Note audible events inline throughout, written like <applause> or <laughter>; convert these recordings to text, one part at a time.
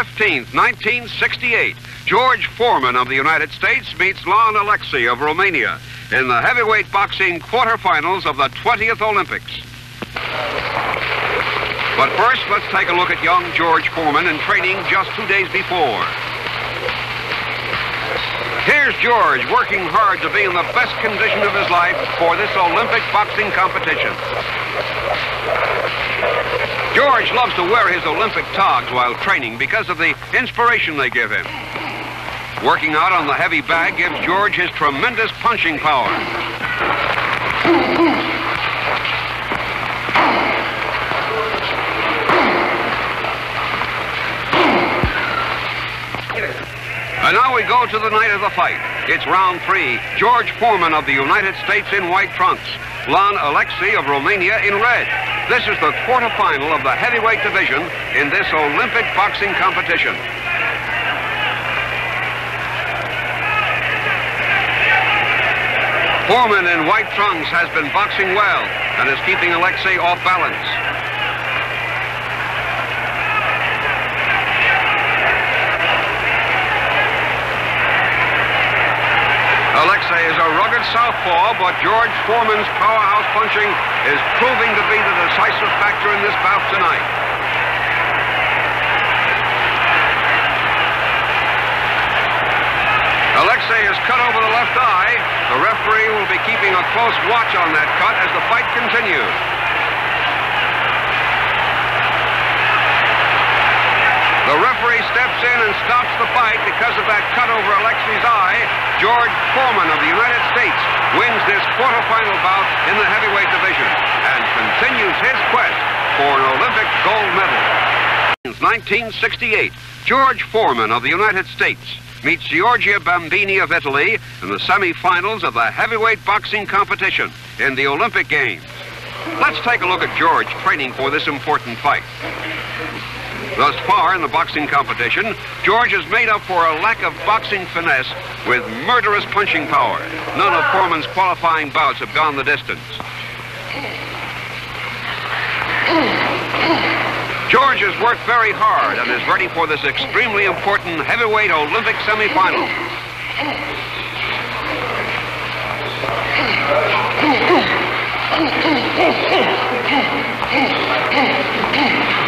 15th, 1968, George Foreman of the United States meets Lon Alexei of Romania in the heavyweight boxing quarterfinals of the 20th Olympics. But first, let's take a look at young George Foreman in training just two days before. Here's George working hard to be in the best condition of his life for this Olympic boxing competition. George loves to wear his Olympic togs while training because of the inspiration they give him. Working out on the heavy bag gives George his tremendous punching power. And now we go to the night of the fight. It's round three. George Foreman of the United States in white trunks. Lon Alexei of Romania in red. This is the quarterfinal of the heavyweight division in this Olympic boxing competition. Foreman in white trunks has been boxing well and is keeping Alexei off balance. Alexei is southpaw, but George Foreman's powerhouse punching is proving to be the decisive factor in this bout tonight. Alexei is cut over the left eye. The referee will be keeping a close watch on that cut as the fight continues. The referee steps in and stops the fight because of that cut over Alexei's eye. George Foreman of the United States wins this quarterfinal bout in the heavyweight division and continues his quest for an Olympic gold medal. Since 1968, George Foreman of the United States meets Giorgio Bambini of Italy in the semifinals of the heavyweight boxing competition in the Olympic Games. Let's take a look at George training for this important fight. Thus far in the boxing competition, George has made up for a lack of boxing finesse with murderous punching power. None of Foreman's qualifying bouts have gone the distance. George has worked very hard and is ready for this extremely important heavyweight Olympic semifinal.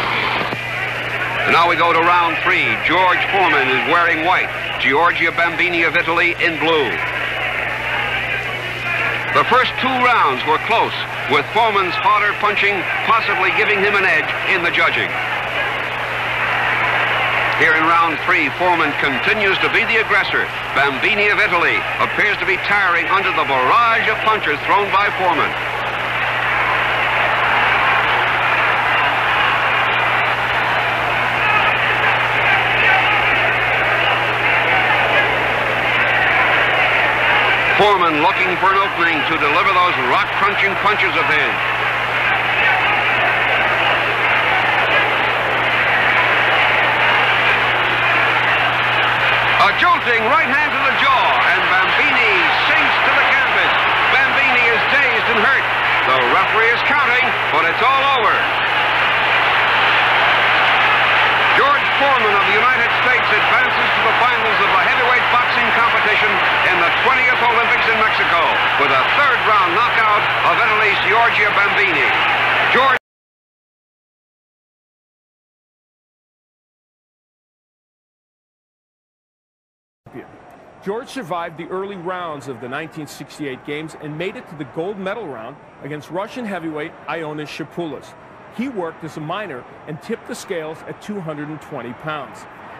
<laughs> Now we go to round three. George Foreman is wearing white. Giorgio Bambini of Italy in blue. The first two rounds were close, with Foreman's harder punching possibly giving him an edge in the judging. Here in round three, Foreman continues to be the aggressor. Bambini of Italy appears to be tiring under the barrage of punches thrown by Foreman. Foreman looking for an opening to deliver those rock-crunching punches of his. A jolting right hand to the jaw, and Bambini sinks to the canvas. Bambini is dazed and hurt. The referee is counting, but it's all over. George Foreman of the United States advances to the finals of the competition in the 20th Olympics in Mexico with a third round knockout of Italy's Giorgio Bambini. George George survived the early rounds of the 1968 games and made it to the gold medal round against Russian heavyweight Ionis Chepulis. He worked as a minor and tipped the scales at 220 pounds.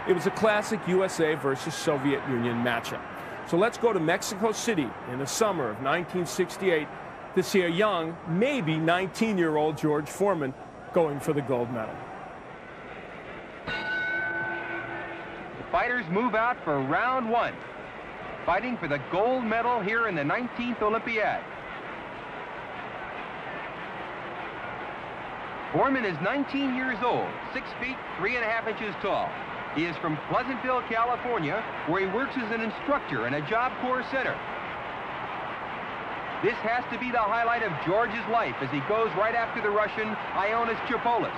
It was a classic USA versus Soviet Union matchup. So let's go to Mexico City in the summer of 1968 to see a young, maybe 19-year-old George Foreman going for the gold medal. The fighters move out for round one, fighting for the gold medal here in the 19th Olympiad. Foreman is 19 years old, 6 feet, 3 and a half inches tall. He is from Pleasantville, California, where he works as an instructor in a Job Corps center. This has to be the highlight of George's life as he goes right after the Russian Ionis Chepulis.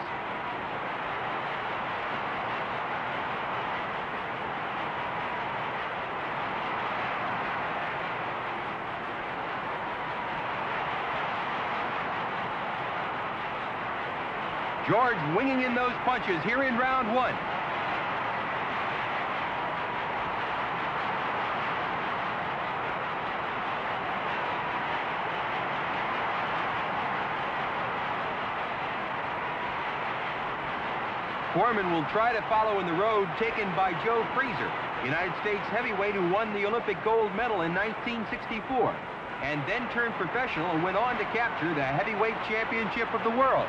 George winging in those punches here in round one. Foreman will try to follow in the road taken by Joe Frazier, United States heavyweight who won the Olympic gold medal in 1964, and then turned professional and went on to capture the heavyweight championship of the world.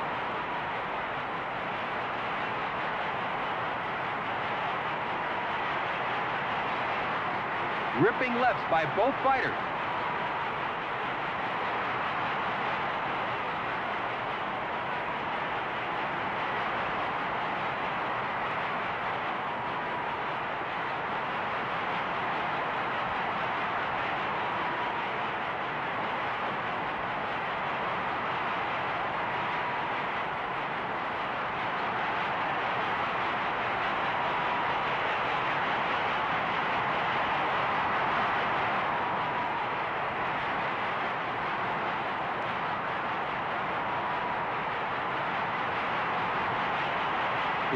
Ripping lefts by both fighters.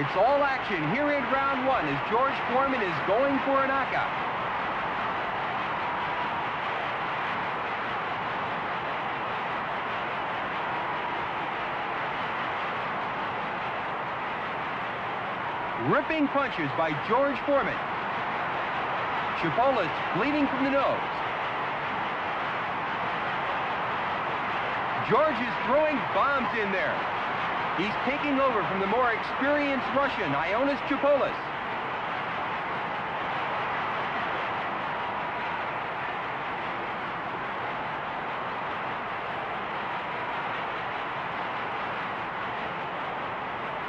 It's all action here in round one as George Foreman is going for a knockout. Ripping punches by George Foreman. Chepulis bleeding from the nose. George is throwing bombs in there. He's taking over from the more experienced Russian, Ionis Chepulis.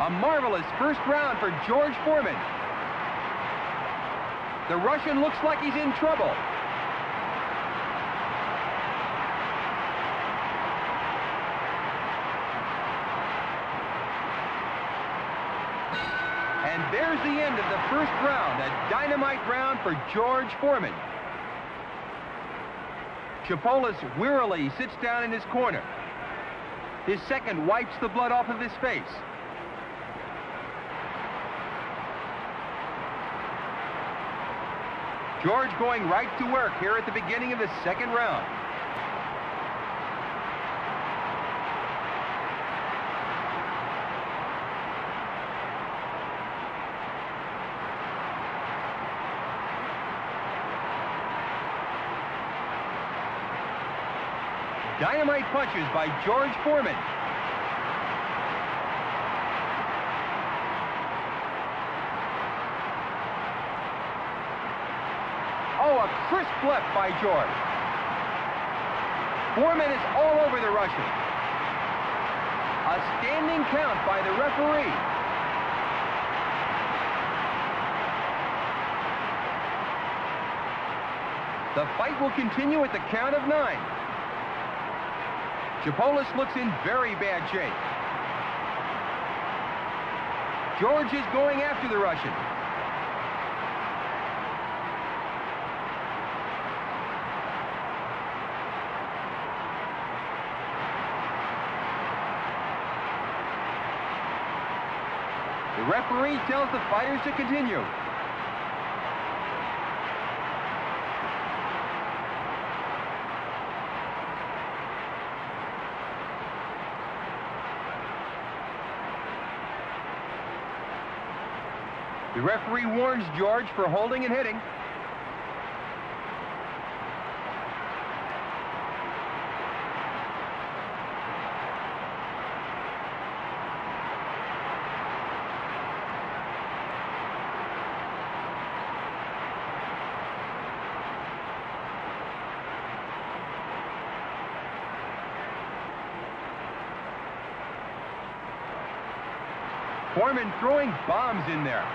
A marvelous first round for George Foreman. The Russian looks like he's in trouble. And there's the end of the first round, a dynamite round for George Foreman. Chepulis wearily sits down in his corner. His second wipes the blood off of his face. George going right to work here at the beginning of the second round. Dynamite punches by George Foreman. Oh, a crisp left by George. Foreman is all over the Russian. A standing count by the referee. The fight will continue at the count of nine. Chepulis looks in very bad shape. George is going after the Russian. The referee tells the fighters to continue. The referee warns George for holding and hitting. Foreman throwing bombs in there.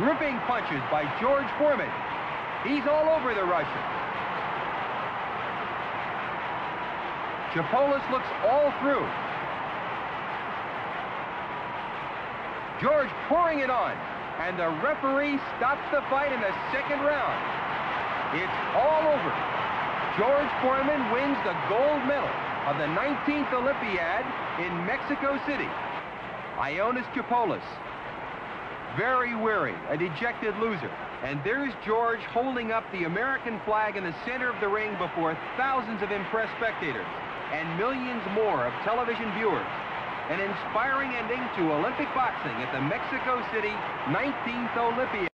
Ripping punches by George Foreman. He's all over the Russian. Chepulis looks all through. George pouring it on. And the referee stops the fight in the second round. It's all over. George Foreman wins the gold medal of the 19th Olympiad in Mexico City. Ionis Chepulis. Very weary, a dejected loser. And there's George holding up the American flag in the center of the ring before thousands of impressed spectators and millions more of television viewers. An inspiring ending to Olympic boxing at the Mexico City 19th Olympiad.